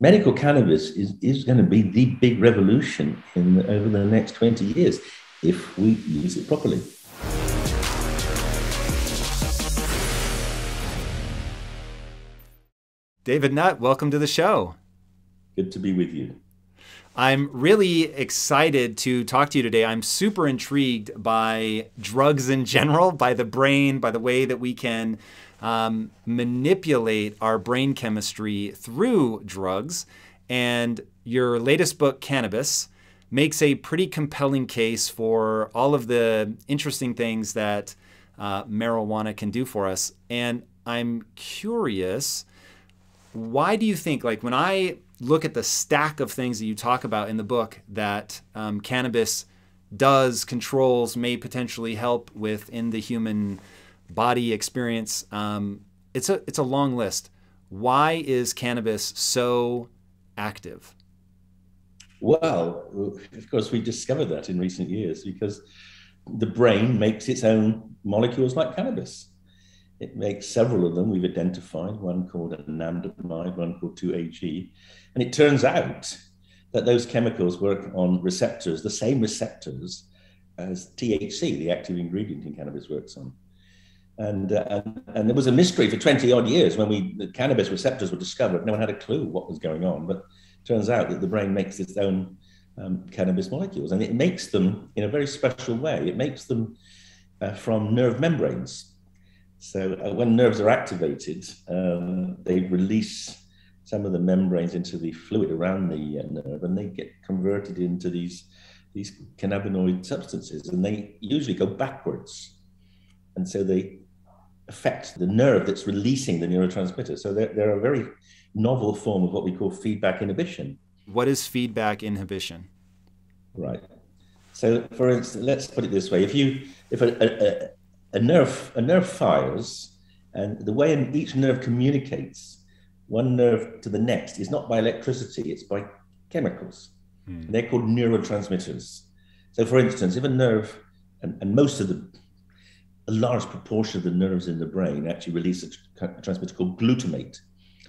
medical cannabis is, is going to be the big revolution in over the next 20 years if we use it properly. David Nutt, welcome to the show. Good to be with you. I'm really excited to talk to you today. I'm super intrigued by drugs in general, by the brain, by the way that we can um, manipulate our brain chemistry through drugs. And your latest book, Cannabis, makes a pretty compelling case for all of the interesting things that uh, marijuana can do for us. And I'm curious, why do you think, like when I look at the stack of things that you talk about in the book that um, cannabis does, controls, may potentially help with in the human body experience. Um, it's a it's a long list. Why is cannabis so active? Well, of course, we discovered that in recent years because the brain makes its own molecules like cannabis. It makes several of them. We've identified one called anandamide, one called 2-AG. And it turns out that those chemicals work on receptors, the same receptors as THC, the active ingredient in cannabis, works on. And, uh, and, there was a mystery for 20 odd years when we the cannabis receptors were discovered. No one had a clue what was going on, but it turns out that the brain makes its own um, cannabis molecules, and it makes them in a very special way. It makes them uh, from nerve membranes. So uh, when nerves are activated, um, they release some of the membranes into the fluid around the uh, nerve, and they get converted into these these cannabinoid substances, and they usually go backwards, and so they affect the nerve that's releasing the neurotransmitter. So they're, they're a very novel form of what we call feedback inhibition. What is feedback inhibition? Right. So, for instance, let's put it this way: if you if a, a, a nerve a nerve fires, and the way in each nerve communicates one nerve to the next is not by electricity; it's by chemicals. Hmm. They're called neurotransmitters. So, for instance, if a nerve and, and most of the a large proportion of the nerves in the brain actually release a, a transmitter called glutamate.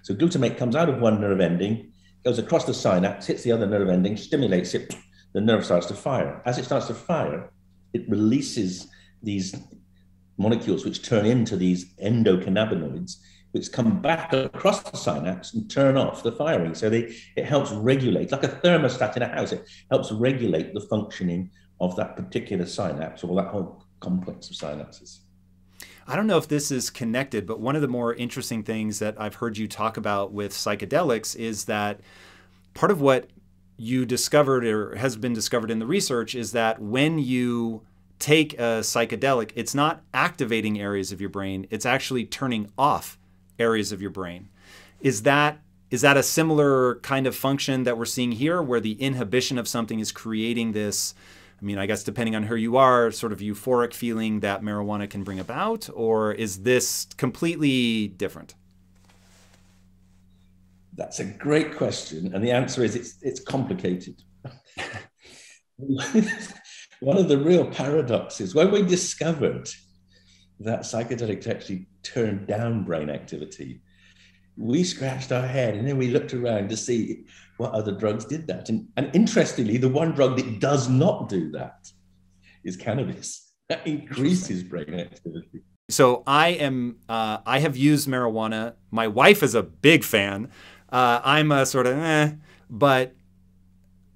So glutamate comes out of one nerve ending, goes across the synapse, hits the other nerve ending, stimulates it, the nerve starts to fire. As it starts to fire, it releases these molecules which turn into these endocannabinoids, which come back across the synapse and turn off the firing. So they, it helps regulate, like a thermostat in a house, it helps regulate the functioning of that particular synapse or that whole complex of synapses. I don't know if this is connected, but one of the more interesting things that I've heard you talk about with psychedelics is that part of what you discovered or has been discovered in the research is that when you take a psychedelic, it's not activating areas of your brain, it's actually turning off areas of your brain. Is that is that a similar kind of function that we're seeing here where the inhibition of something is creating this I mean, I guess depending on who you are, sort of euphoric feeling that marijuana can bring about, or is this completely different? That's a great question, and the answer is it's it's complicated. One of the real paradoxes when we discovered that psychedelics actually turned down brain activity, we scratched our head and then we looked around to see what other drugs did that. And, and interestingly, the one drug that does not do that is cannabis. That increases brain activity. So I am, uh, I have used marijuana. My wife is a big fan. Uh, I'm a sort of, eh, but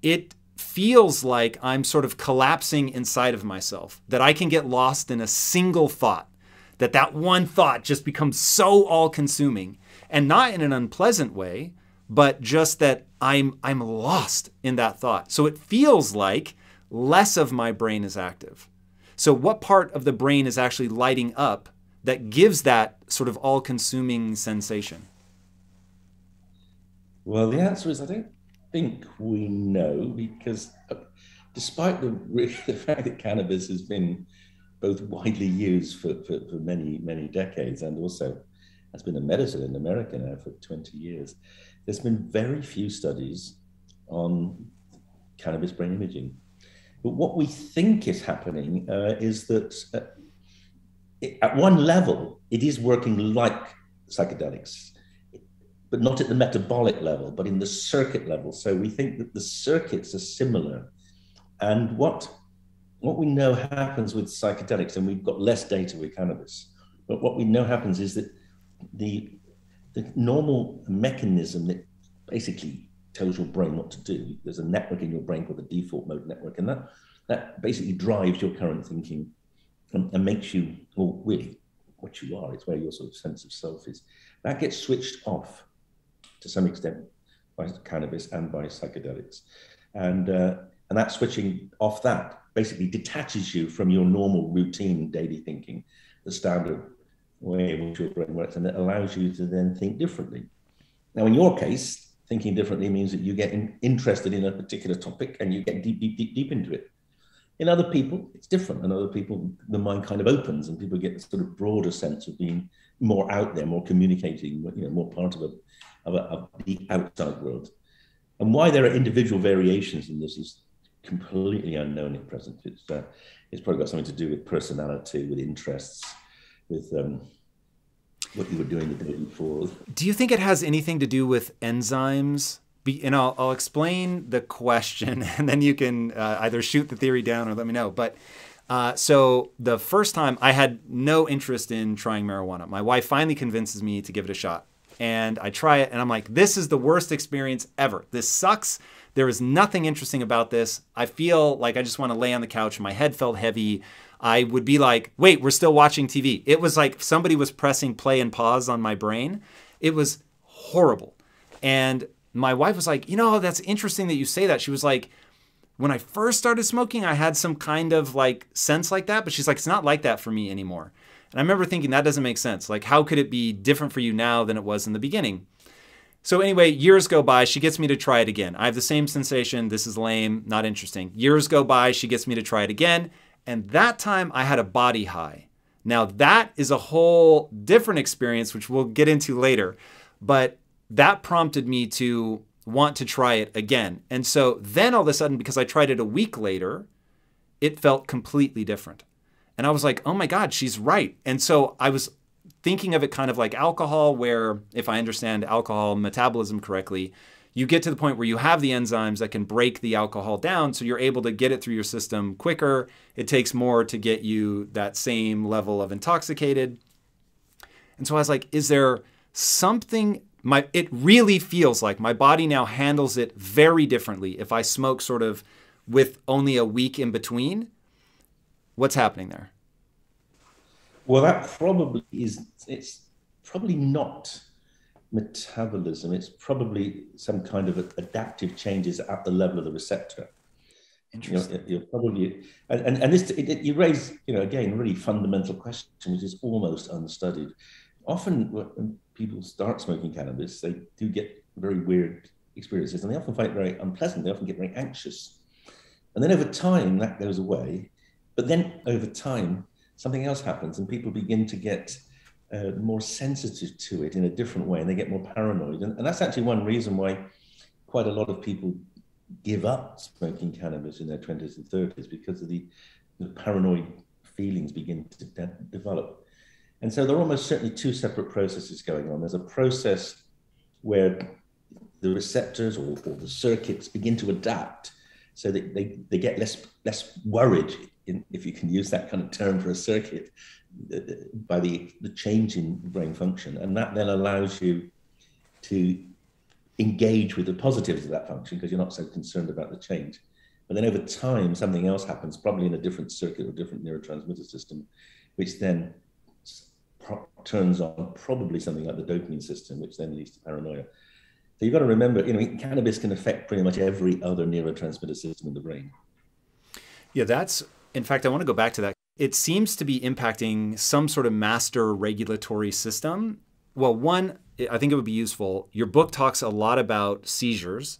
it feels like I'm sort of collapsing inside of myself. That I can get lost in a single thought. That that one thought just becomes so all-consuming, and not in an unpleasant way, but just that I'm I'm lost in that thought. So it feels like less of my brain is active. So what part of the brain is actually lighting up that gives that sort of all-consuming sensation? Well, the answer is I don't think we know because uh, despite the, the fact that cannabis has been both widely used for, for, for many, many decades and also has been a medicine in America now for 20 years, there's been very few studies on cannabis brain imaging. But what we think is happening uh, is that uh, at one level, it is working like psychedelics. but not at the metabolic level, but in the circuit level. So we think that the circuits are similar. And what, what we know happens with psychedelics, and we've got less data with cannabis, but what we know happens is that the, the normal mechanism that basically tells your brain what to do, there's a network in your brain called the default mode network, and that, that basically drives your current thinking and, and makes you, well, really, what you are. It's where your sort of sense of self is. That gets switched off to some extent by cannabis and by psychedelics. And, uh, and that switching off that basically detaches you from your normal routine daily thinking, the standard way in which your brain works, and it allows you to then think differently. Now, in your case, thinking differently means that you get in, interested in a particular topic and you get deep, deep, deep, deep into it. In other people, it's different. In other people, the mind kind of opens and people get a sort of broader sense of being more out there, more communicating, you know, more part of, a, of, a, of the outside world. And why there are individual variations in this is completely unknown at present. It's, uh, it's probably got something to do with personality, with interests, with um, what you were doing the day before. Do you think it has anything to do with enzymes? Be, and I'll, I'll explain the question, and then you can uh, either shoot the theory down or let me know. But uh, so the first time I had no interest in trying marijuana. My wife finally convinces me to give it a shot. And I try it and I'm like, this is the worst experience ever. This sucks. There is nothing interesting about this. I feel like I just want to lay on the couch my head felt heavy. I would be like, wait, we're still watching TV. It was like somebody was pressing play and pause on my brain. It was horrible. And my wife was like, you know, that's interesting that you say that. She was like, when I first started smoking, I had some kind of like sense like that, but she's like, it's not like that for me anymore. And I remember thinking that doesn't make sense. Like, how could it be different for you now than it was in the beginning? So anyway, years go by. She gets me to try it again. I have the same sensation. This is lame, not interesting. Years go by. She gets me to try it again. And that time I had a body high. Now, that is a whole different experience, which we'll get into later. But that prompted me to want to try it again. And so then all of a sudden, because I tried it a week later, it felt completely different. And I was like, oh my God, she's right. And so I was thinking of it kind of like alcohol, where if I understand alcohol metabolism correctly, you get to the point where you have the enzymes that can break the alcohol down so you're able to get it through your system quicker. It takes more to get you that same level of intoxicated. And so I was like, is there something my it really feels like my body now handles it very differently if I smoke sort of with only a week in between. What's happening there? Well, that probably is it's probably not metabolism. It's probably some kind of adaptive changes at the level of the receptor. Interesting. You are probably, and, and, and this, it, it, you raise, you know, again, a really fundamental question, which is almost unstudied. Often when people start smoking cannabis, they do get very weird experiences and they often find it very unpleasant. They often get very anxious. And then over time, that goes away. But then over time, something else happens and people begin to get uh, more sensitive to it in a different way and they get more paranoid. And, and, that's actually one reason why quite a lot of people give up smoking cannabis in their 20s and 30s because of the, the paranoid feelings begin to de- develop. And so there are almost certainly two separate processes going on. There's a process where the receptors or, or the circuits begin to adapt so that they, they get less, less worried, in, if you can use that kind of term for a circuit, by the, the change in brain function. And that then allows you to engage with the positives of that function because you're not so concerned about the change. But then over time, something else happens, probably in a different circuit or different neurotransmitter system, which then turns on probably something like the dopamine system, which then leads to paranoia. So you've got to remember, you know, cannabis can affect pretty much every other neurotransmitter system in the brain. Yeah, that's, in fact, I want to go back to that it seems to be impacting some sort of master regulatory system. Well, one, I think it would be useful. Your book talks a lot about seizures,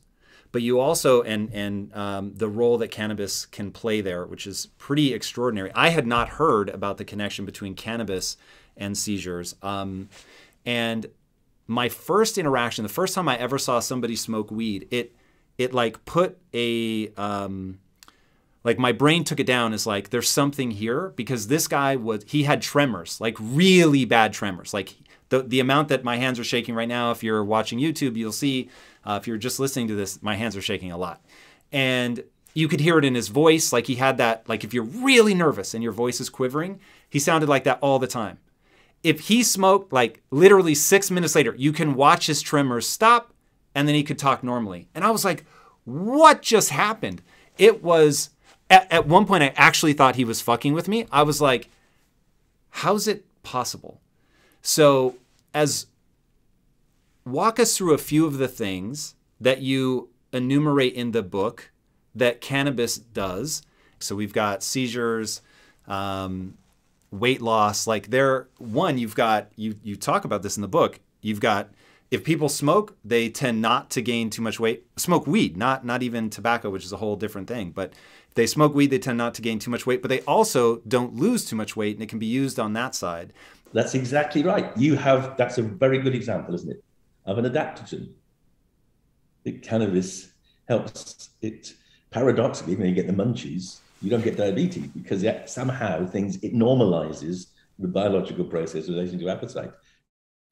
but you also and and um, the role that cannabis can play there, which is pretty extraordinary. I had not heard about the connection between cannabis and seizures. Um, and my first interaction, the first time I ever saw somebody smoke weed, it it like put a um, like my brain took it down as like there's something here because this guy was he had tremors like really bad tremors like the the amount that my hands are shaking right now. If you're watching YouTube, you'll see. Uh, if you're just listening to this, my hands are shaking a lot, and you could hear it in his voice. Like he had that. Like if you're really nervous and your voice is quivering, he sounded like that all the time. If he smoked, like literally six minutes later, you can watch his tremors stop, and then he could talk normally. And I was like, what just happened? It was at, at one point I actually thought he was fucking with me. I was like, how's it possible? So, as walk us through a few of the things that you enumerate in the book that cannabis does. So we've got seizures, um, weight loss. Like there, one you've got you you talk about this in the book. You've got if people smoke, they tend not to gain too much weight. Smoke weed, not not even tobacco, which is a whole different thing. But if they smoke weed, they tend not to gain too much weight. But they also don't lose too much weight, and it can be used on that side. That's exactly right. You have that's a very good example, isn't it, of an adaptogen. The cannabis helps it paradoxically when you get the munchies, you don't get diabetes because somehow things it normalizes the biological process relating to appetite.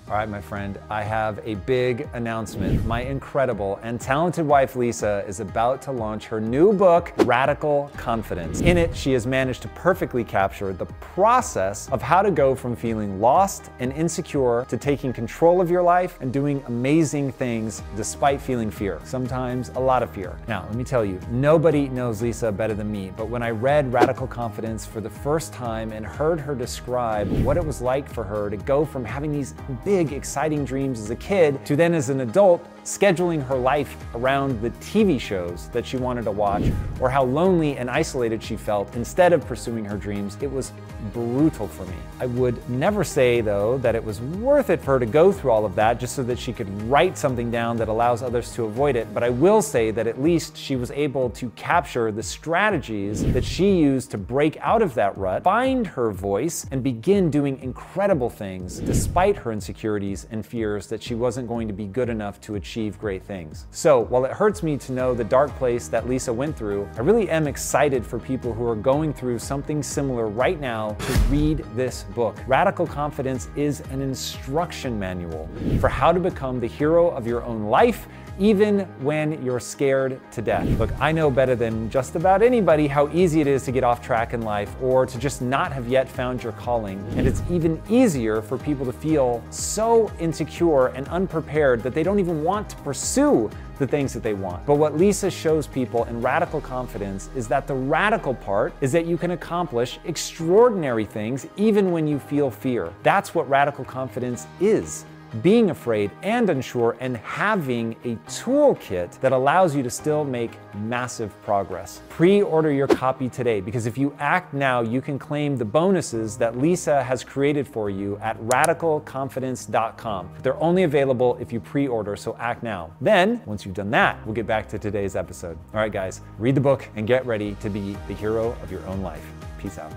All right, my friend, I have a big announcement. My incredible and talented wife, Lisa, is about to launch her new book, Radical Confidence. In it, she has managed to perfectly capture the process of how to go from feeling lost and insecure to taking control of your life and doing amazing things despite feeling fear, sometimes a lot of fear. Now, let me tell you, nobody knows Lisa better than me, but when I read Radical Confidence for the first time and heard her describe what it was like for her to go from having these big big, exciting dreams as a kid to then as an adult scheduling her life around the TV shows that she wanted to watch or how lonely and isolated she felt instead of pursuing her dreams, it was brutal for me. I would never say, though, that it was worth it for her to go through all of that just so that she could write something down that allows others to avoid it. But I will say that at least she was able to capture the strategies that she used to break out of that rut, find her voice, and begin doing incredible things despite her insecurities and fears that she wasn't going to be good enough to achieve achieve great things. So while it hurts me to know the dark place that Lisa went through, I really am excited for people who are going through something similar right now to read this book. Radical Confidence is an instruction manual for how to become the hero of your own life even when you're scared to death. Look, I know better than just about anybody how easy it is to get off track in life or to just not have yet found your calling. And it's even easier for people to feel so insecure and unprepared that they don't even want to pursue the things that they want. But what Lisa shows people in radical confidence is that the radical part is that you can accomplish extraordinary things even when you feel fear. That's what radical confidence is being afraid and unsure, and having a toolkit that allows you to still make massive progress. Pre order your copy today because if you act now, you can claim the bonuses that Lisa has created for you at radicalconfidence.com. They're only available if you pre order, so act now. Then, once you've done that, we'll get back to today's episode. All right, guys, read the book and get ready to be the hero of your own life. Peace out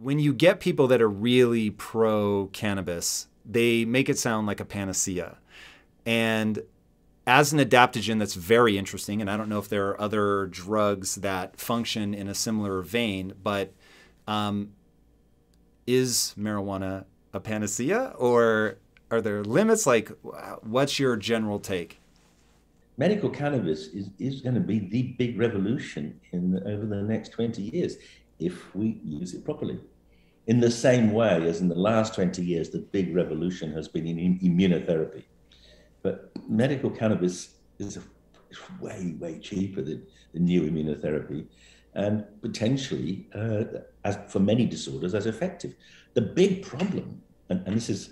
when you get people that are really pro cannabis, they make it sound like a panacea. And as an adaptogen, that's very interesting. And I don't know if there are other drugs that function in a similar vein, but um, is marijuana a panacea or are there limits? Like, what's your general take? Medical cannabis is, is going to be the big revolution in over the next 20 years if we use it properly. In the same way as in the last 20 years, the big revolution has been in immunotherapy. But medical cannabis is way, way cheaper than the new immunotherapy and potentially, uh, as for many disorders, as effective. The big problem, and, and this is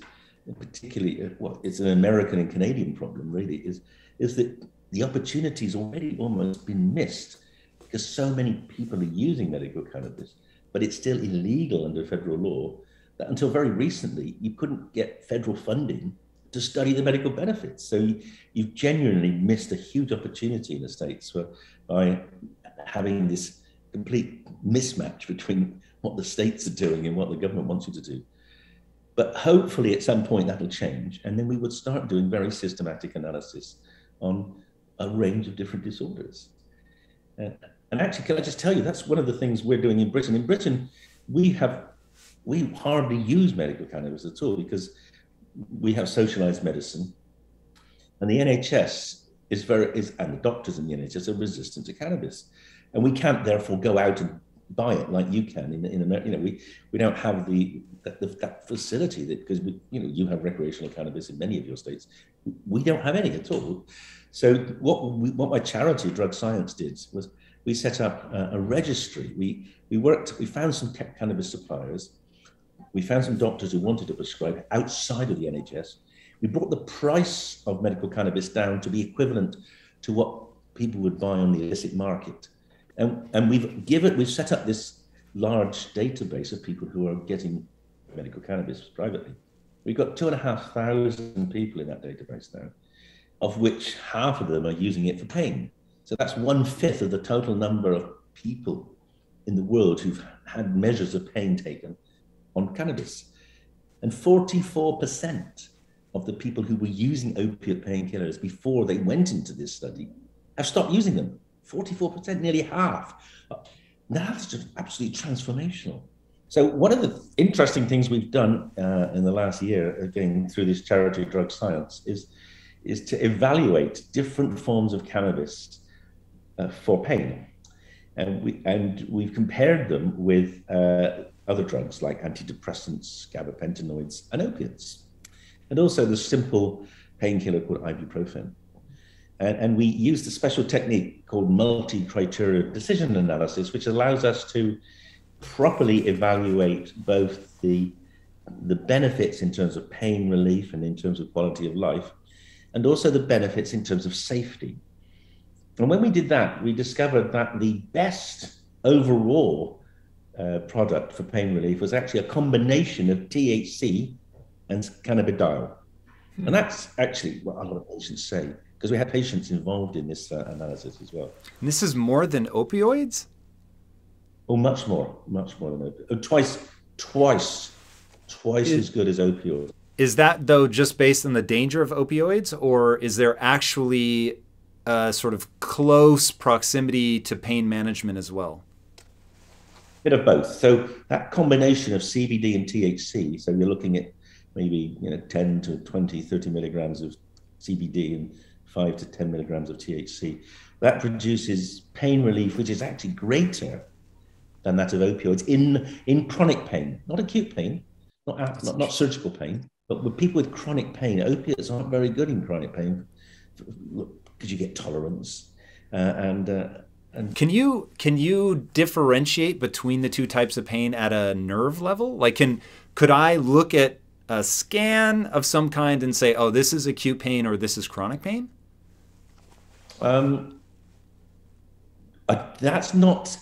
particularly uh, well, it's an American and Canadian problem, really, is is that the opportunity's already almost been missed because so many people are using medical cannabis, but it's still illegal under federal law. That until very recently, you couldn't get federal funding to study the medical benefits. So you, have genuinely missed a huge opportunity in the states for, by having this complete mismatch between what the states are doing and what the government wants you to do. But hopefully, at some point, that'll change, and then we would start doing very systematic analysis on a range of different disorders. Uh, and actually, can I just tell you, that's one of the things we're doing in Britain. In Britain, we have we hardly use medical cannabis at all because we have socialized medicine, and the NHS is very is and the doctors in the NHS are resistant to cannabis, and we can't therefore go out and buy it like you can in in America. You know, we we don't have the that, the, that facility that because we you know you have recreational cannabis in many of your states, we don't have any at all. So what we, what my charity Drug Science did was we set up a, a registry. We we worked. We found some cannabis suppliers. We found some doctors who wanted to prescribe outside of the NHS. We brought the price of medical cannabis down to be equivalent to what people would buy on the illicit market. And, and we've given, we've set up this large database of people who are getting medical cannabis privately. We've got two and a half thousand people in that database now, of which half of them are using it for pain. So that's one fifth of the total number of people in the world who've had measures of pain taken on cannabis. And 44% of the people who were using opiate painkillers before they went into this study have stopped using them. 44%, nearly half. Now That's just absolutely transformational. So one of the interesting things we've done uh, in the last year, again through this charity drug science, is is to evaluate different forms of cannabis uh, for pain, and we and we've compared them with uh, other drugs like antidepressants, gabapentinoids, and opiates, and also the simple painkiller called ibuprofen. And, and we used a special technique called multi-criteria decision analysis, which allows us to properly evaluate both the, the benefits in terms of pain relief and in terms of quality of life, and also the benefits in terms of safety. And when we did that, we discovered that the best overall uh, product for pain relief was actually a combination of THC and cannabidiol. And that's actually what a lot of patients say, because we had patients involved in this uh, analysis as well. And this is more than opioids? Oh, much more, much more than opioids. Oh, twice, twice, twice is, as good as opioids. Is that though just based on the danger of opioids, or is there actually a sort of close proximity to pain management as well? Bit of both. So that combination of CBD and THC. So you're looking at maybe you know 10 to 20, 30 milligrams of CBD and five to 10 milligrams of THC. That produces pain relief, which is actually greater than that of opioids in, in chronic pain, not acute pain, not, not, not surgical pain, but with people with chronic pain, opiates aren't very good in chronic pain because you get tolerance. Uh, and, uh, and can you can you differentiate between the two types of pain at a nerve level? Like, can could I look at a scan of some kind and say, oh, this is acute pain or this is chronic pain? Um, uh, that's not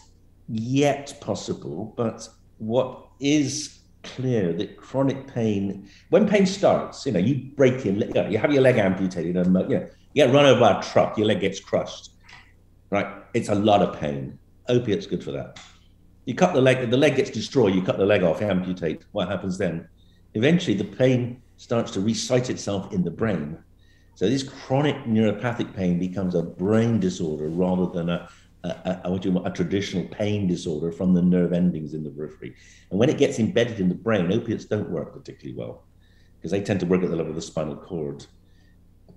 yet possible, but what is clear that chronic pain, when pain starts, you know, you break your leg, you have your leg amputated, and you know, you get run over by a truck, your leg gets crushed, right? It's a lot of pain. Opiate's good for that. You cut the leg, the leg gets destroyed, you cut the leg off, amputate. What happens then? Eventually, the pain starts to recite itself in the brain. So this chronic neuropathic pain becomes a brain disorder rather than a a, a, a, traditional pain disorder from the nerve endings in the periphery. And when it gets embedded in the brain, opiates don't work particularly well because they tend to work at the level of the spinal cord.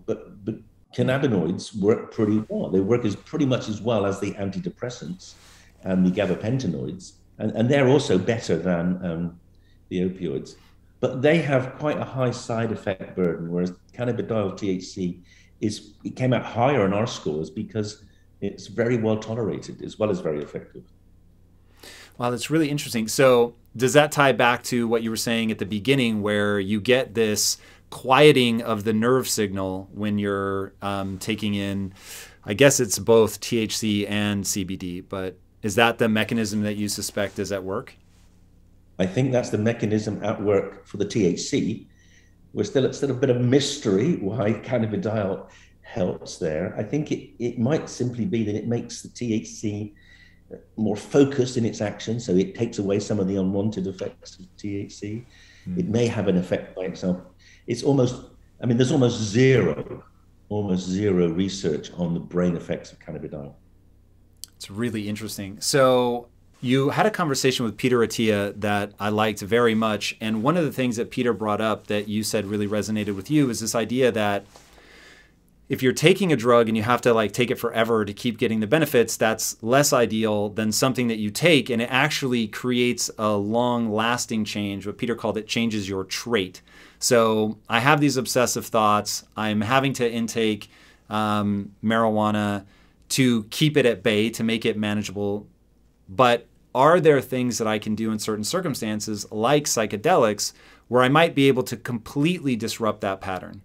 But, but cannabinoids work pretty well. They work as pretty much as well as the antidepressants and the gabapentinoids, and, and they're also better than um, the opioids. But they have quite a high side effect burden, whereas cannabidiol THC is it came out higher in our scores because it's very well tolerated as well as very effective. Wow, that's really interesting. So, does that tie back to what you were saying at the beginning, where you get this quieting of the nerve signal when you're um, taking in, I guess it's both THC and CBD, but is that the mechanism that you suspect is at work? I think that's the mechanism at work for the THC. We're still, it's still a bit of mystery why cannabidiol helps there. I think it, it might simply be that it makes the THC more focused in its action, so it takes away some of the unwanted effects of THC. Mm. It may have an effect by itself. It's almost, I mean, there's almost zero, almost zero research on the brain effects of cannabidiol. It's really interesting. So, You had a conversation with Peter Attia that I liked very much. And one of the things that Peter brought up that you said really resonated with you is this idea that if you're taking a drug and you have to like take it forever to keep getting the benefits, that's less ideal than something that you take and it actually creates a long lasting change. What Peter called it changes your trait. So I have these obsessive thoughts. I'm having to intake um, marijuana to keep it at bay, to make it manageable. But are there things that I can do in certain circumstances, like psychedelics, where I might be able to completely disrupt that pattern?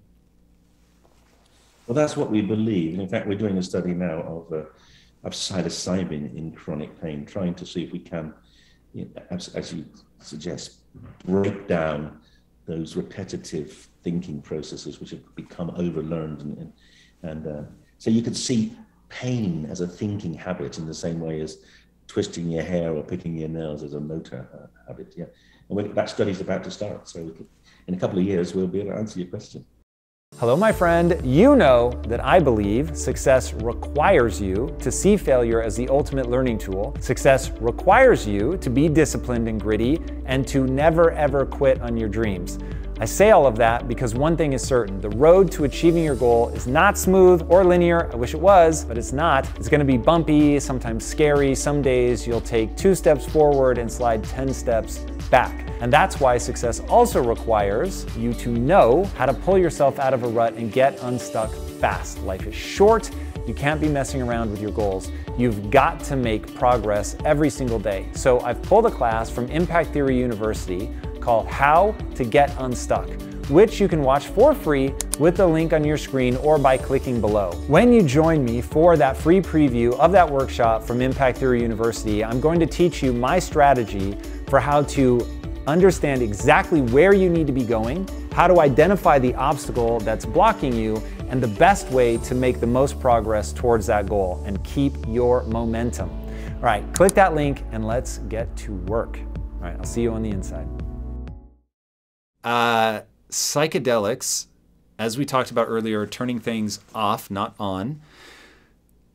Well, that's what we believe. And In fact, we're doing a study now of, uh, of psilocybin in chronic pain, trying to see if we can, you know, as, as you suggest, break down those repetitive thinking processes which have become overlearned. And, and, uh, so you could see pain as a thinking habit in the same way as twisting your hair or picking your nails as a motor uh, habit. Yeah. And that study is about to start. So in a couple of years, we'll be able to answer your question. Hello, my friend. You know that I believe success requires you to see failure as the ultimate learning tool. Success requires you to be disciplined and gritty and to never ever quit on your dreams. I say all of that because one thing is certain the road to achieving your goal is not smooth or linear. I wish it was, but it's not. It's gonna be bumpy, sometimes scary. Some days you'll take two steps forward and slide 10 steps back. And that's why success also requires you to know how to pull yourself out of a rut and get unstuck fast. Life is short. You can't be messing around with your goals. You've got to make progress every single day. So I've pulled a class from Impact Theory University called How to Get Unstuck which you can watch for free with the link on your screen or by clicking below. When you join me for that free preview of that workshop from Impact Theory University, I'm going to teach you my strategy for how to understand exactly where you need to be going, how to identify the obstacle that's blocking you, and the best way to make the most progress towards that goal and keep your momentum. All right, click that link and let's get to work. All right, I'll see you on the inside. Uh, psychedelics, as we talked about earlier, turning things off, not on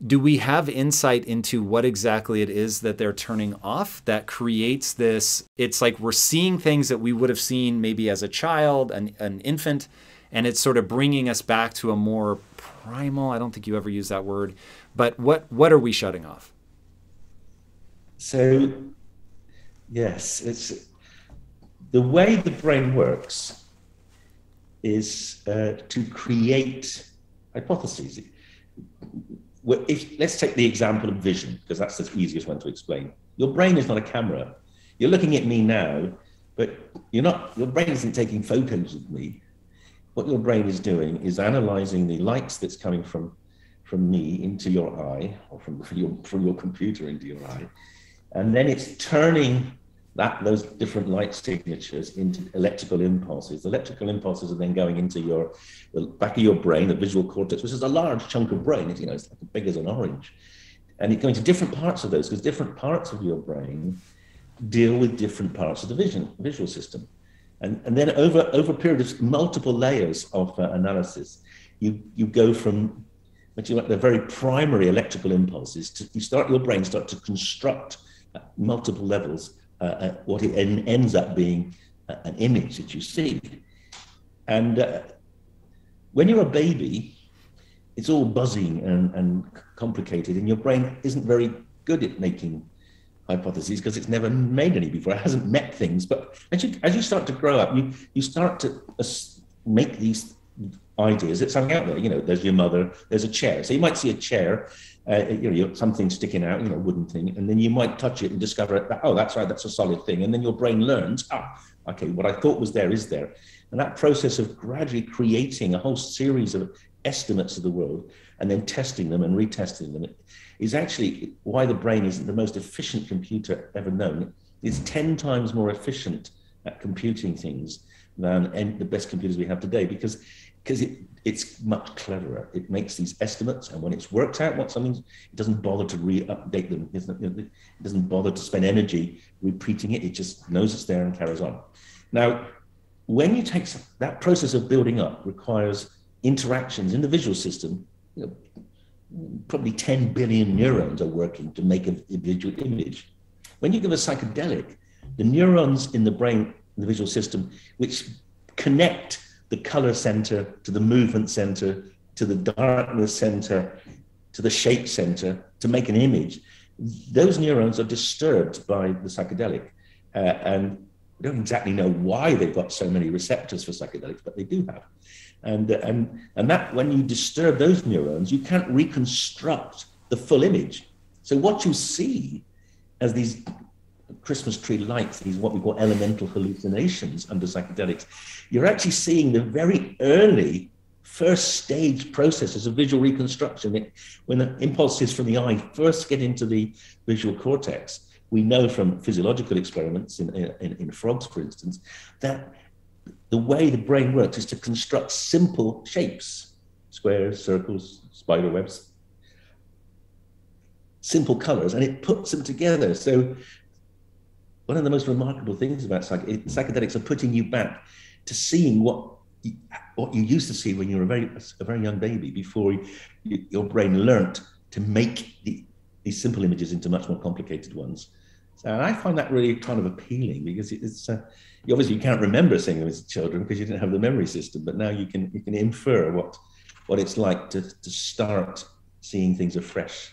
do we have insight into what exactly it is that they're turning off that creates this? It's like we're seeing things that we would have seen maybe as a child an, an infant and it's sort of bringing us back to a more primal i don't think you ever use that word but what what are we shutting off? So yes it's the way the brain works is uh, to create hypotheses if, let's take the example of vision, because that's the easiest one to explain. Your brain is not a camera. You're looking at me now, but you're not, your brain isn't taking photos of me. What your brain is doing is analyzing the lights that's coming from, from me into your eye, or from, from, your, from your computer into your eye. And then it's turning that those different light signatures into electrical impulses. Electrical impulses are then going into your the back of your brain, the visual cortex, which is a large chunk of brain. It's, you know, it's like big as an orange, and it going to different parts of those because different parts of your brain deal with different parts of the vision visual system, and and then over over a period of multiple layers of uh, analysis, you you go from but you the very primary electrical impulses to you start your brain start to construct multiple levels uh, uh, what it en- ends up being uh, an image that you see. And uh, when you're a baby, it's all buzzing and, and complicated, and your brain isn't very good at making hypotheses because it's never made any before. It hasn't met things. But as you, as you start to grow up, you, you start to make these ideas that something out there. You know, there's your mother, there's a chair. So you might see a chair uh, you know, something sticking out, you know, wooden thing, and then you might touch it and discover that, oh, that's right, that's a solid thing. And then your brain learns, ah, okay, what I thought was there is there. And that process of gradually creating a whole series of estimates of the world and then testing them and retesting them is actually why the brain is the most efficient computer ever known. It's 10 times more efficient at computing things than the best computers we have today because because it, it's much cleverer. It makes these estimates, and when it's worked out what something, it doesn't bother to re-update them. It doesn't bother to spend energy repeating it. It just knows it's there and carries on. Now, when you take that process of building up requires interactions in the visual system. You know, probably 10 billion neurons are working to make a, a visual image. When you give a psychedelic, the neurons in the brain, the visual system, which connect the color center to the movement center, to the darkness center, to the shape center, to make an image, those neurons are disturbed by the psychedelic. Uh, and we don't exactly know why they've got so many receptors for psychedelics, but they do have. And, and, and that when you disturb those neurons, you can't reconstruct the full image. So what you see as these Christmas tree lights, these what we call elemental hallucinations under psychedelics, you're actually seeing the very early first stage processes of visual reconstruction. It, when the impulses from the eye first get into the visual cortex, we know from physiological experiments in, in, in frogs, for instance, that the way the brain works is to construct simple shapes, squares, circles, spider webs, simple colors, and it puts them together. So one of the most remarkable things about psych- psychedelics are putting you back to seeing what you, what you used to see when you were a very a very young baby before you, your brain learnt to make the, these simple images into much more complicated ones. So I find that really kind of appealing because it's uh, obviously you can't remember seeing them as children because you didn't have the memory system, but now you can you can infer what what it's like to to start seeing things afresh.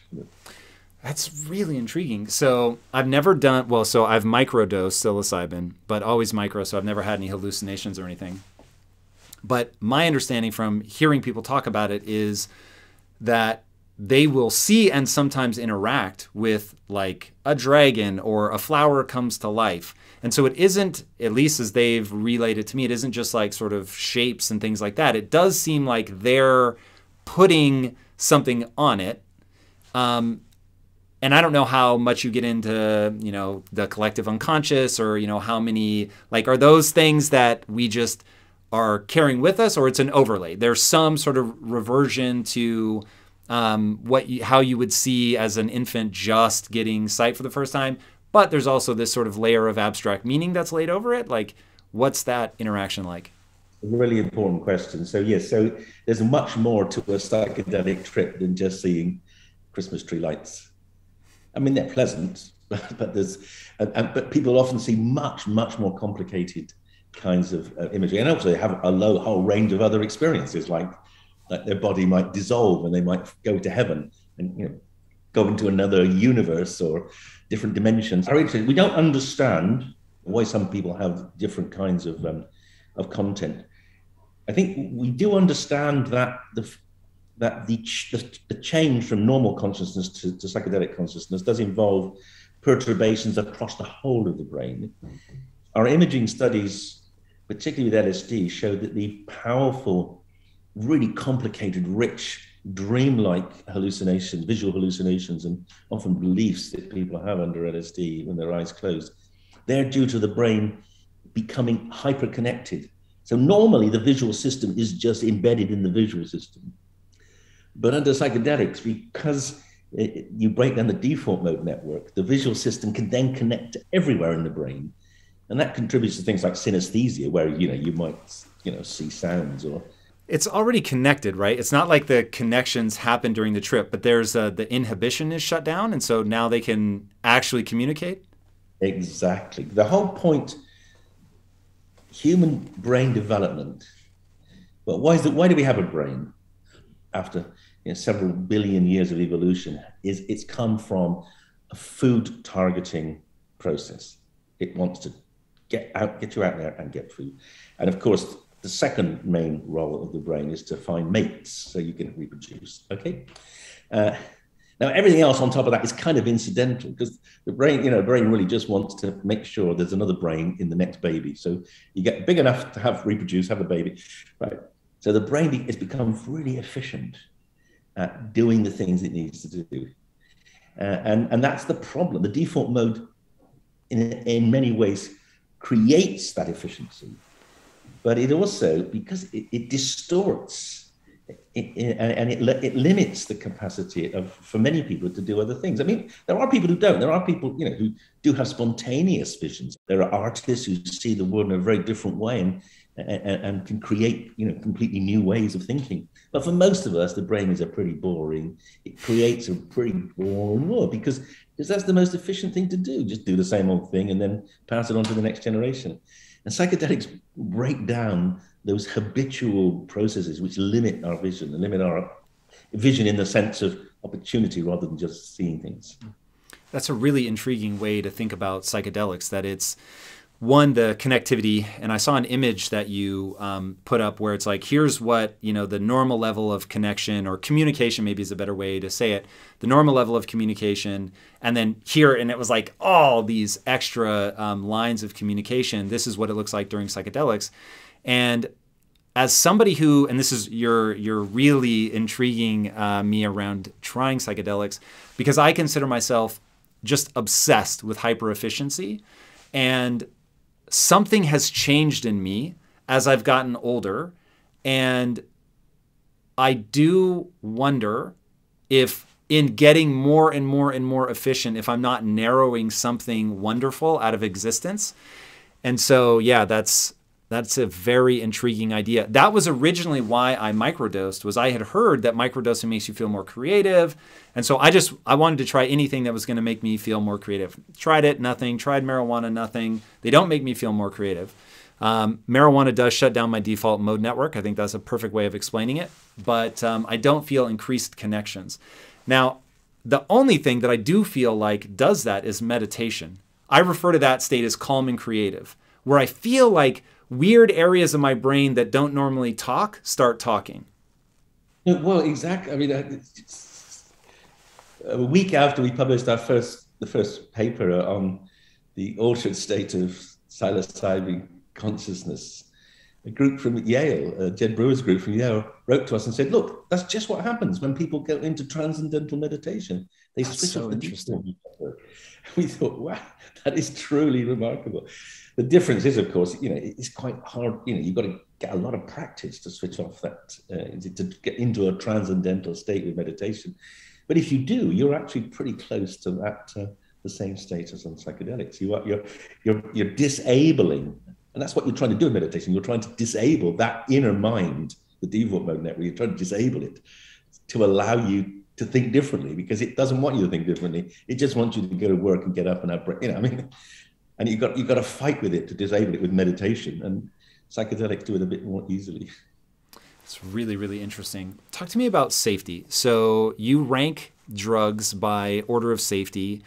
That's really intriguing. So I've never done well. So I've microdosed psilocybin, but always micro. So I've never had any hallucinations or anything. But my understanding from hearing people talk about it is that they will see and sometimes interact with like a dragon or a flower comes to life. And so it isn't, at least as they've relayed it to me, it isn't just like sort of shapes and things like that. It does seem like they're putting something on it. Um, and I don't know how much you get into, you know, the collective unconscious or, you know, how many, like, are those things that we just are carrying with us or it's an overlay? There's some sort of reversion to um, what you, how you would see as an infant just getting sight for the first time. But there's also this sort of layer of abstract meaning that's laid over it. Like, what's that interaction like? Really important question. So, yes, so there's much more to a psychedelic trip than just seeing Christmas tree lights I mean, they're pleasant, but there's, but people often see much, much more complicated kinds of uh, imagery, and also they have a low whole range of other experiences, like like their body might dissolve and they might go to heaven and you know go into another universe or different dimensions. We don't understand why some people have different kinds of um, of content. I think we do understand that the that the, the, the, change from normal consciousness to, to psychedelic consciousness does involve perturbations across the whole of the brain. Mm-hmm. Our imaging studies, particularly with LSD, show that the powerful, really complicated, rich, dreamlike hallucinations, visual hallucinations, and often beliefs that people have under LSD when their eyes closed, they're due to the brain becoming hyperconnected. So normally the visual system is just embedded in the visual system. But under psychedelics, because it, you break down the default mode network, the visual system can then connect to everywhere in the brain. And that contributes to things like synesthesia, where you know you might you know see sounds or it's already connected, right? It's not like the connections happen during the trip, but there's a, the inhibition is shut down, and so now they can actually communicate. Exactly. The whole point, human brain development. Well, why is it? Why do we have a brain? After you know, several billion years of evolution is it's come from a food targeting process. It wants to get out, get you out there and get food. And of course, the second main role of the brain is to find mates so you can reproduce. Okay. Uh, now, everything else on top of that is kind of incidental because the brain, you know, brain really just wants to make sure there's another brain in the next baby. So you get big enough to have reproduce, have a baby, right? So the brain has become really efficient at doing the things it needs to do. Uh, and, and that's the problem. The default mode, in, in many ways, creates that efficiency, but it also, because it, it distorts it, it, and it, it limits the capacity of for many people to do other things. I mean, there are people who don't. There are people, you know, who do have spontaneous visions. There are artists who see the world in a very different way, and and, and, can create you know completely new ways of thinking. But for most of us, the brain is a pretty boring. It creates a pretty boring world because because that's the most efficient thing to do. Just do the same old thing and then pass it on to the next generation. And psychedelics break down those habitual processes which limit our vision and limit our vision in the sense of opportunity rather than just seeing things. That's a really intriguing way to think about psychedelics. That it's one the connectivity and i saw an image that you um, put up where it's like here's what you know the normal level of connection or communication maybe is a better way to say it the normal level of communication and then here and it was like all these extra um, lines of communication. This is what it looks like during psychedelics. And as somebody who and this is you're you're really intriguing uh, me around trying psychedelics because i consider myself just obsessed with hyper efficiency and something has changed in me as I've gotten older. And I do wonder if, in getting more and more and more efficient, if I'm not narrowing something wonderful out of existence. And so, yeah, that's that's a very intriguing idea. That was originally why I microdosed was I had heard that microdosing makes you feel more creative. And so I just I wanted to try anything that was going to make me feel more creative. Tried it, nothing. Tried marijuana, nothing. They don't make me feel more creative. Um, marijuana does shut down my default mode network. I think that's a perfect way of explaining it. But um, I don't feel increased connections. Now, the only thing that I do feel like does that is meditation. I refer to that state as calm and creative, where I feel like weird areas of my brain that don't normally talk start talking. Well, exactly. I mean, uh, a week after we published our first, the first paper on the altered state of psilocybin consciousness, a group from Yale, uh, Jud Brewer's group from Yale, wrote to us and said, "Look, that's just what happens when people go into transcendental meditation. They that's switch so off the interesting." We thought, "Wow, that is truly remarkable." The difference is, of course, you know, it's quite hard. You know, you've got to get a lot of practice to switch off that, uh, to get into a transcendental state with meditation. But if you do, you're actually pretty close to that, uh, the same state as on psychedelics. You are, you're, you're, you're disabling, and that's what you're trying to do in meditation. You're trying to disable that inner mind, the default mode network. You're trying to disable it to allow you to think differently because it doesn't want you to think differently. It just wants you to go to work and get up and have, you know, I mean, and you've got you've got to fight with it to disable it with meditation and psychedelics do it a bit more easily. It's really really interesting. Talk to me about safety. So you rank drugs by order of safety.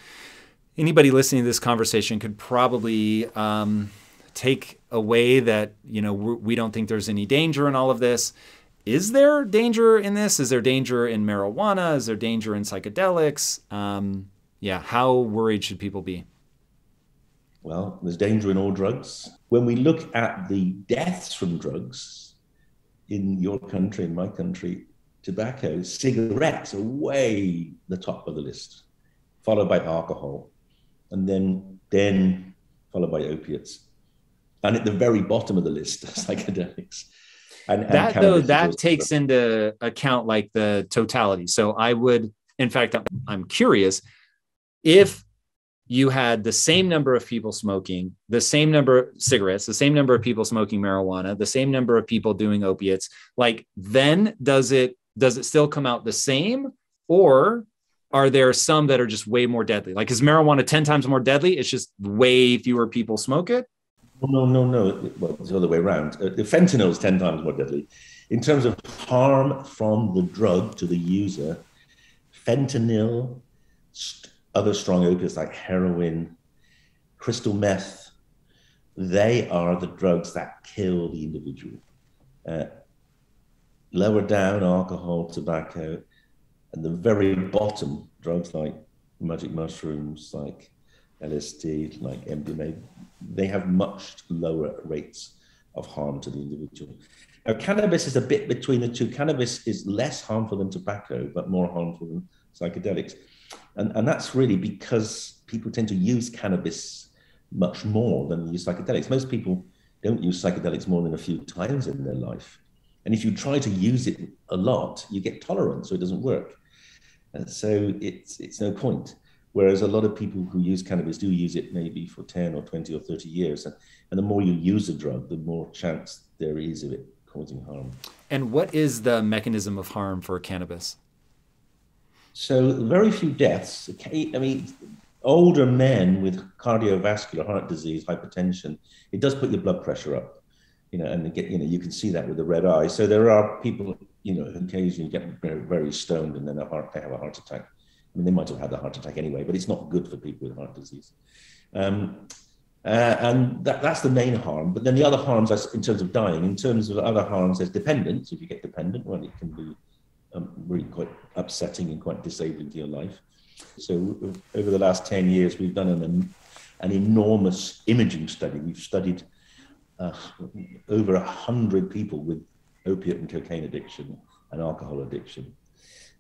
Anybody listening to this conversation could probably um, take away that you know we don't think there's any danger in all of this. Is there danger in this? Is there danger in marijuana? Is there danger in psychedelics? Um, yeah how worried should people be well, there's danger in all drugs. When we look at the deaths from drugs in your country, in my country, tobacco, cigarettes are way the top of the list, followed by alcohol, and then then followed by opiates, and at the very bottom of the list, psychedelics. And, and that though that takes into account like the totality. So I would, in fact, I'm curious if you had the same number of people smoking, the same number of cigarettes, the same number of people smoking marijuana, the same number of people doing opiates, like then does it does it still come out the same or are there some that are just way more deadly? Like is marijuana 10 times more deadly? It's just way fewer people smoke it? No, no, no. Well, it's the other way around. Uh, the fentanyl is 10 times more deadly. In terms of harm from the drug to the user, fentanyl, st- other strong opiates like heroin, crystal meth, they are the drugs that kill the individual. Uh, lower down, alcohol, tobacco, and the very bottom, drugs like magic mushrooms, like LSD, like MDMA, they have much lower rates of harm to the individual. Now, cannabis is a bit between the two. Cannabis is less harmful than tobacco, but more harmful than psychedelics. And, and that's really because people tend to use cannabis much more than use psychedelics. Most people don't use psychedelics more than a few times in their life. And if you try to use it a lot, you get tolerant, so it doesn't work. And so it's, it's no point. Whereas a lot of people who use cannabis do use it maybe for 10 or 20 or 30 years. And, and the more you use a drug, the more chance there is of it causing harm. And what is the mechanism of harm for cannabis? So, very few deaths. I mean, older men with cardiovascular heart disease, hypertension, it does put your blood pressure up, you know, and get, you know, you can see that with the red eye. So there are people, you know, occasionally get very, very stoned and then a heart, they have a heart attack. I mean, they might have had a heart attack anyway, but it's not good for people with heart disease. Um, uh, and that, that's the main harm. But then the other harms, in terms of dying, in terms of other harms, there's dependence. If you get dependent, well, it can be um, really quite upsetting and quite disabling to your life. So over the last 10 years, we've done an, an enormous imaging study. We've studied uh, over 100 people with opiate and cocaine addiction and alcohol addiction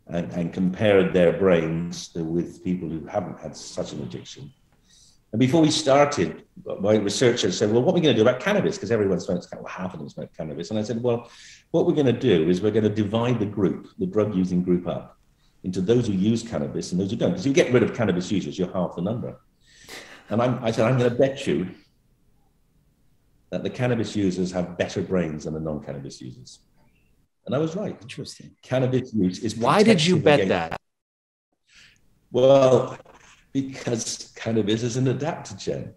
and, and compared their brains with people who haven't had such an addiction. And before we started, my researchers said, Well, what are we going to do about cannabis? Because everyone smokes, well, half of them smoke cannabis. And I said, Well, what we're going to do is we're going to divide the group, the drug using group up, into those who use cannabis and those who don't. Because you get rid of cannabis users, you're half the number. And I'm, I said, I'm going to bet you that the cannabis users have better brains than the non cannabis users. And I was right. Interesting. Cannabis use is. Why did you bet that? Well, because cannabis is an adaptogen.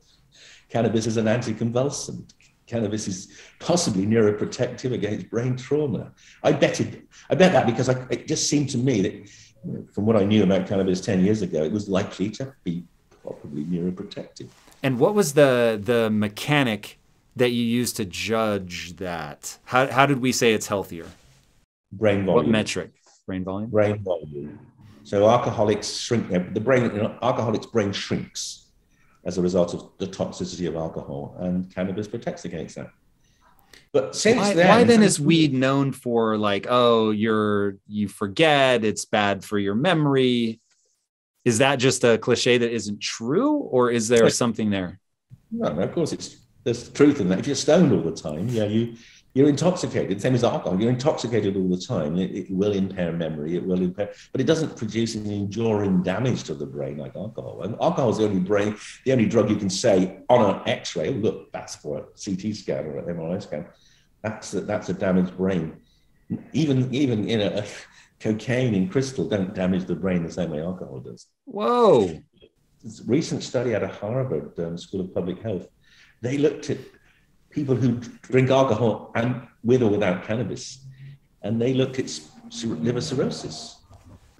Cannabis is an anticonvulsant. Cannabis is possibly neuroprotective against brain trauma. I bet it. I bet that because I, it just seemed to me that, you know, from what I knew about cannabis ten years ago, it was likely to be probably neuroprotective. And what was the the mechanic that you used to judge that? How how did we say it's healthier? Brain volume. What metric? Brain volume. Brain volume. So alcoholics shrink the brain. You know, alcoholics' brain shrinks as a result of the toxicity of alcohol, and cannabis protects against that. But since why, then, why then is weed known for like, oh, you're you forget, it's bad for your memory? Is that just a cliche that isn't true, or is there something there? No, no, of course it's there's truth in that. If you're stoned all the time, yeah, you you're intoxicated. Same as alcohol. You're intoxicated all the time. It, it, will impair memory. It will impair, but it doesn't produce any enduring damage to the brain like alcohol. And alcohol is the only brain, the only drug you can say on an X-ray. Oh, look, that's for a CT scan or an MRI scan. That's a, that's a damaged brain. Even even you a cocaine and crystal don't damage the brain the same way alcohol does. Whoa! This recent study out of Harvard um, School of Public Health, they looked at people who drink alcohol and with or without cannabis, and they looked at liver cirrhosis.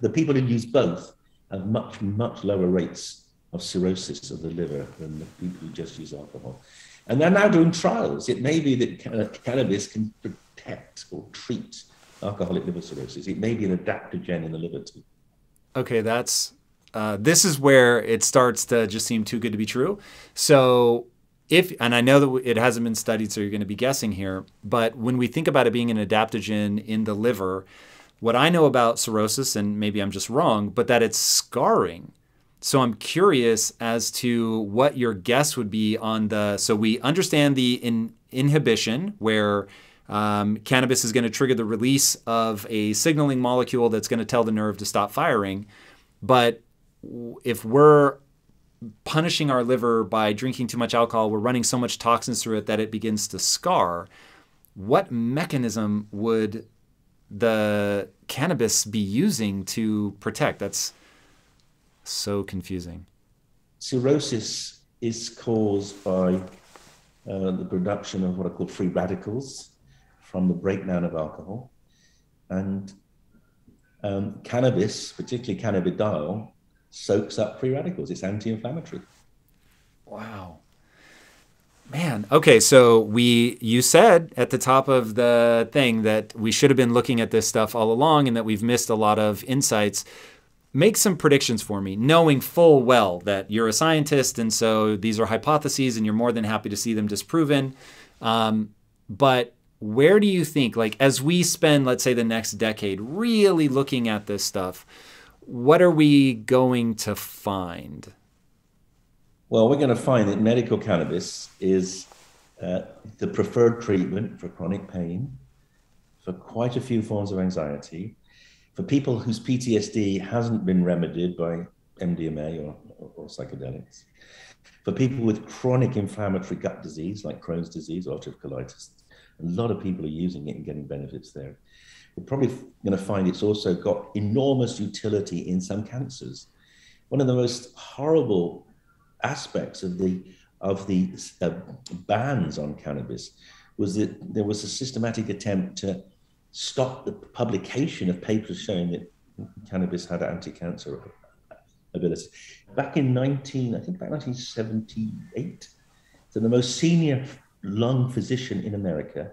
The people who use both have much, much lower rates of cirrhosis of the liver than the people who just use alcohol. And they're now doing trials. It may be that cannabis can protect or treat alcoholic liver cirrhosis. It may be an adaptogen in the liver too. Okay, that's uh, this is where it starts to just seem too good to be true. So if and I know that it hasn't been studied, so you're going to be guessing here, but when we think about it being an adaptogen in the liver, what I know about cirrhosis, and maybe I'm just wrong, but that it's scarring. So I'm curious as to what your guess would be on the. So we understand the in, inhibition where um, cannabis is going to trigger the release of a signaling molecule that's going to tell the nerve to stop firing. But if we're punishing our liver by drinking too much alcohol, we're running so much toxins through it that it begins to scar. What mechanism would the cannabis be using to protect? That's so confusing. Cirrhosis is caused by uh, the production of what are called free radicals from the breakdown of alcohol. And um, cannabis, particularly cannabidiol, soaks up free radicals. It's anti-inflammatory. Wow. Man, okay, so we you said at the top of the thing that we should have been looking at this stuff all along and that we've missed a lot of insights. Make some predictions for me, knowing full well that you're a scientist and so these are hypotheses and you're more than happy to see them disproven. Um, but where do you think, like, as we spend, let's say, the next decade really looking at this stuff, what are we going to find? Well, we're going to find that medical cannabis is uh, the preferred treatment for chronic pain, for quite a few forms of anxiety, for people whose PTSD hasn't been remedied by MDMA or, or psychedelics. For people with chronic inflammatory gut disease, like Crohn's disease or ulcerative colitis, a lot of people are using it and getting benefits there. We're probably going to find it's also got enormous utility in some cancers. One of the most horrible aspects of the of the uh, bans on cannabis was that there was a systematic attempt to stop the publication of papers showing that cannabis had anti-cancer ability. Back in 19, I think back 1978, so the most senior lung physician in America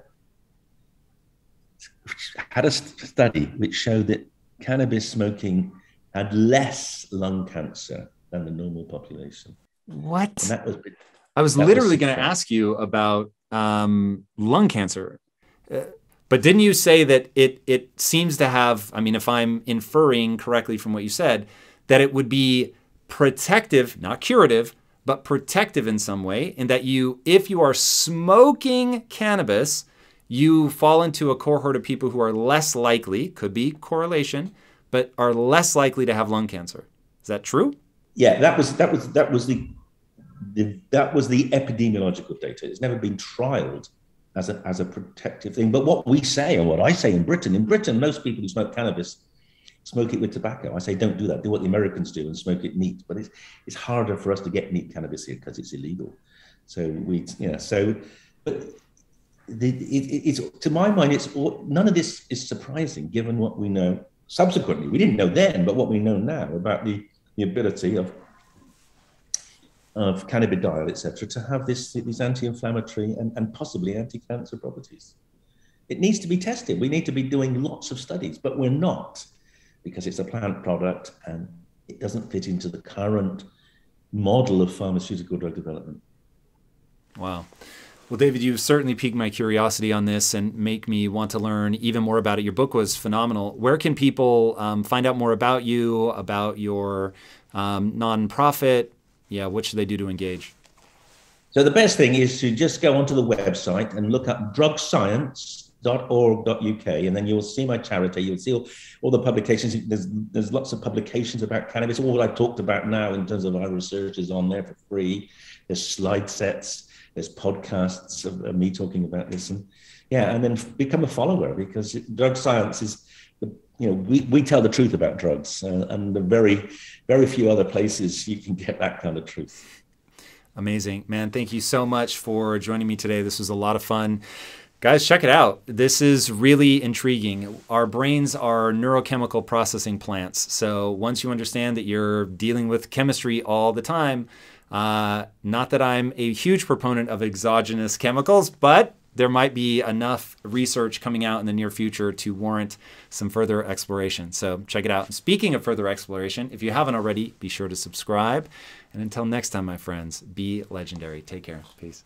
had a study which showed that cannabis smoking had less lung cancer than the normal population. What? And that was I was literally going to ask you about um, lung cancer. Uh, but didn't you say that it it seems to have? I mean, if I'm inferring correctly from what you said, that it would be protective, not curative, but protective in some way, in that you, if you are smoking cannabis, you fall into a cohort of people who are less likely, could be correlation, but are less likely to have lung cancer. Is that true? Yeah, that was that was that was the, the that was the epidemiological data. It's never been trialed as a as a protective thing. But what we say, and what I say in Britain, in Britain, most people who smoke cannabis smoke it with tobacco. I say don't do that. Do what the Americans do and smoke it neat. But it's it's harder for us to get neat cannabis here because it's illegal. So we, know, so but it, it's to my mind, it's none of this is surprising given what we know subsequently. We didn't know then, but what we know now about the, the ability of of cannabidiol, etc., to have this these anti-inflammatory and, and possibly anti-cancer properties. It needs to be tested. We need to be doing lots of studies, but we're not because it's a plant product and it doesn't fit into the current model of pharmaceutical drug development. Wow. Well, David, you've certainly piqued my curiosity on this and make me want to learn even more about it. Your book was phenomenal. Where can people um, find out more about you, about your um, nonprofit? Yeah, what should they do to engage? So the best thing is to just go onto the website and look up drug science .org.uk, and then you'll see my charity. You'll see all, all the publications. There's there's lots of publications about cannabis. All I've talked about now in terms of our research is on there for free. There's slide sets. There's podcasts of, me talking about this, and yeah, and then become a follower because drug science is you know we, we tell the truth about drugs, uh, and the very very few other places you can get that kind of truth. Amazing, man. Thank you so much for joining me today. This was a lot of fun. Guys, check it out. This is really intriguing. Our brains are neurochemical processing plants. So once you understand that you're dealing with chemistry all the time, uh, not that I'm a huge proponent of exogenous chemicals, but there might be enough research coming out in the near future to warrant some further exploration. So check it out. Speaking of further exploration, if you haven't already, be sure to subscribe. And until next time, my friends, be legendary. Take care. Peace.